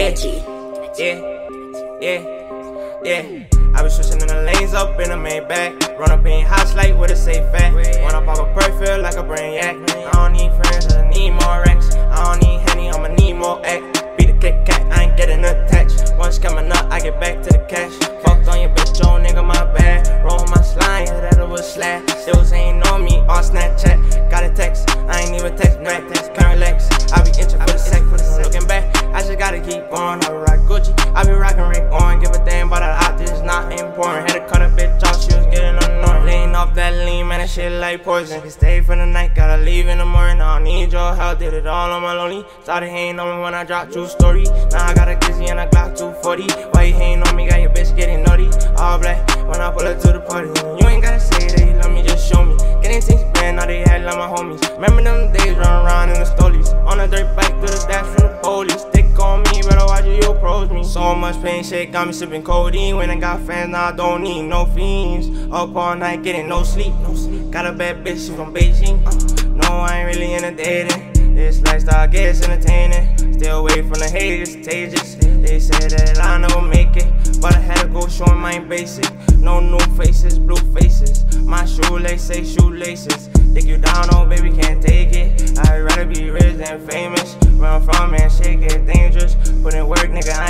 Yeah, yeah, yeah, yeah. I be switching in the lanes up in the main back. Run up in hot light with a safe fat. I pop a perk, feel like a brain yak. I don't need friends, I need more racks. I don't need Henny, I'ma need more act. Be the Kit Kat, I ain't getting attached. Once coming up, I get back to the cash. Going. I rock Gucci, I be rocking Rick Owens. Give a damn about a lot, this is not important. Had to cut a bitch off, she was getting annoying. Lean off that lean, man, that shit like poison. Can stay for the night, gotta leave in the morning. I don't need your help, did it all on my lonely. Started hating on me when I dropped true story. Now I got a Gizzy and a Glock 240. Why you hating on me? Got your bitch getting naughty. All black when I pull up to the party. You ain't gotta say that you love me, just show me. Getting six band, now they had like my homies. Remember them days run approach me. So much pain, shit got me sipping codeine. When I got fans, now I don't need no fiends. Up all night, getting no sleep. Got a bad bitch, she from Beijing. No, I ain't really into dating. This lifestyle gets entertaining. Stay away from the haters, contagious. They said that I never make it, but I had to go show 'em I ain't basic. No new faces, blue faces. My shoelace say shoelaces. Think you down, oh baby, can't take it. I'd rather be rich than famous.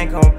Ain't complaining.